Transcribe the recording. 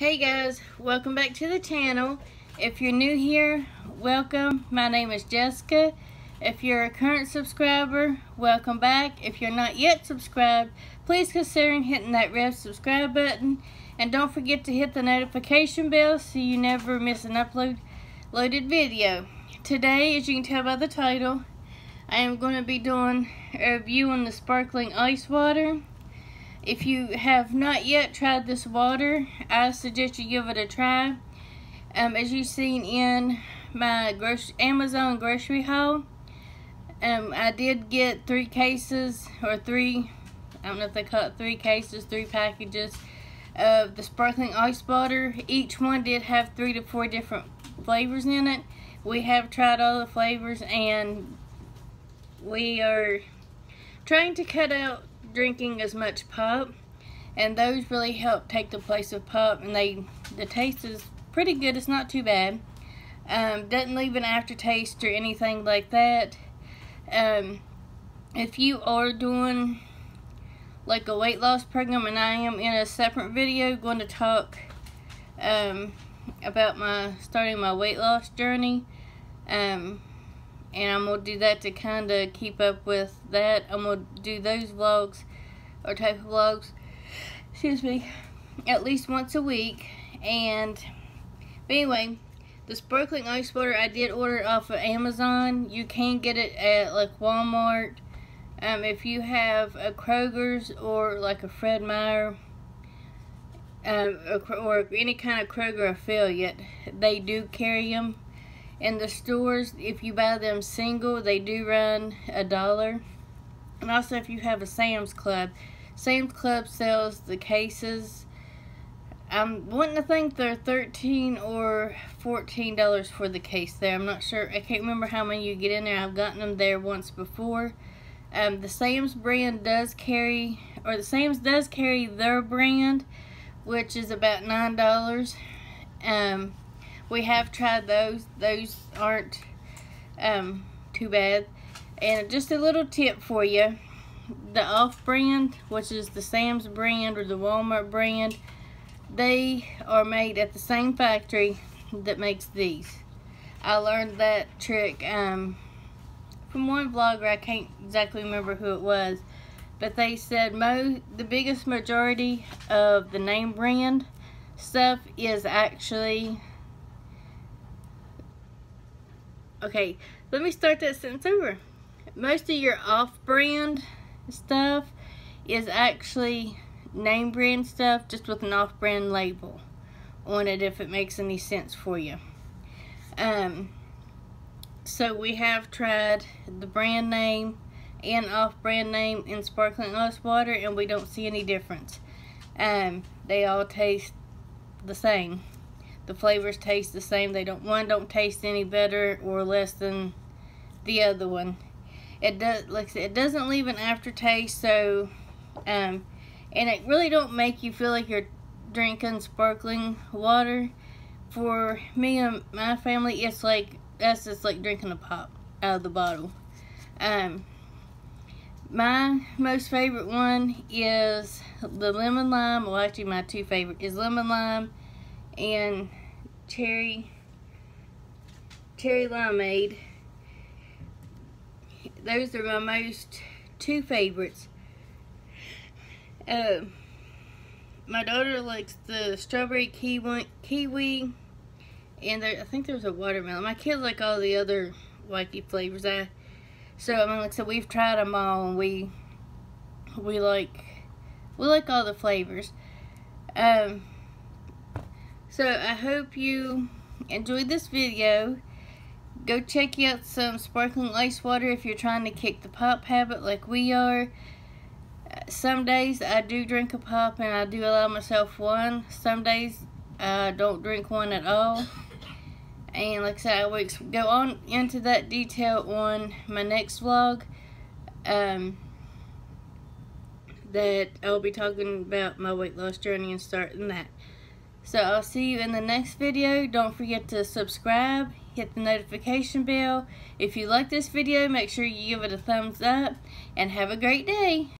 Hey guys, welcome back to the channel. If you're new here, welcome. My name is Jessica. If you're a current subscriber, welcome back. If you're not yet subscribed, please consider hitting that red subscribe button. And don't forget to hit the notification bell so you never miss an upload loaded video. Today, as you can tell by the title, I am going to be doing a review on the sparkling ice water. If you have not yet tried this water, I suggest you give it a try. Um, as you've seen in my Amazon grocery haul, um, I did get three cases, or three, I don't know if they call it three cases, three packages of the sparkling ice water. Each one did have three to four different flavors in it. We have tried all the flavors and we are trying to cut out drinking as much pop and those really help take the place of pop and they the taste is pretty good it's not too bad. Um, doesn't leave an aftertaste or anything like that. Um, if you are doing like a weight loss program and I am in a separate video going to talk um, about my starting my weight loss journey um, and I'm to do that to kind of keep up with that. I'm to do those vlogs or type of vlogs, excuse me, at least once a week. And, but anyway, the sparkling ice water, I did order off of Amazon. You can get it at like Walmart. Um, if you have a Kroger's or like a Fred Meyer, um, or, or any kind of Kroger affiliate, they do carry them in the stores, if you buy them single, they do run a dollar. And also if you have a Sam's Club, Sam's Club sells the cases. I'm wanting to think they're 13 or $14 for the case there. I'm not sure. I can't remember how many you get in there. I've gotten them there once before. Um, the Sam's brand does carry, or the Sam's does carry their brand, which is about $9. Um, we have tried those. Those aren't um, too bad. And just a little tip for you. The off-brand, which is the Sam's brand or the Walmart brand, they are made at the same factory that makes these. I learned that trick um, from one vlogger. I can't exactly remember who it was. But they said mo the biggest majority of the name brand stuff is actually Okay, let me start that sentence over. Most of your off-brand stuff is actually name brand stuff just with an off-brand label on it if it makes any sense for you. Um, so we have tried the brand name and off-brand name in sparkling ice water and we don't see any difference. Um, they all taste the same the flavors taste the same. They don't one don't taste any better or less than the other one. It does like said, it doesn't leave an aftertaste, so um and it really don't make you feel like you're drinking sparkling water. For me and my family, it's like that's just like drinking a pop out of the bottle. Um, my most favorite one is the lemon lime. Well, actually, my two favorite is lemon lime and cherry cherry limeade. Those are my most two favorites. Uh, my daughter likes the strawberry kiwi, kiwi and there, I think there's a watermelon. My kids like all the other wacky flavors. I so I mean, like I said, we've tried them all, and we we like we like all the flavors. Um, so I hope you enjoyed this video. Go check out some sparkling ice water if you're trying to kick the pop habit like we are. Some days I do drink a pop and I do allow myself one. Some days I don't drink one at all. And like I said, I will go on into that detail on my next vlog. Um, that I'll be talking about my weight loss journey and starting that. So I'll see you in the next video. Don't forget to subscribe, hit the notification bell. If you like this video, make sure you give it a thumbs up, and have a great day.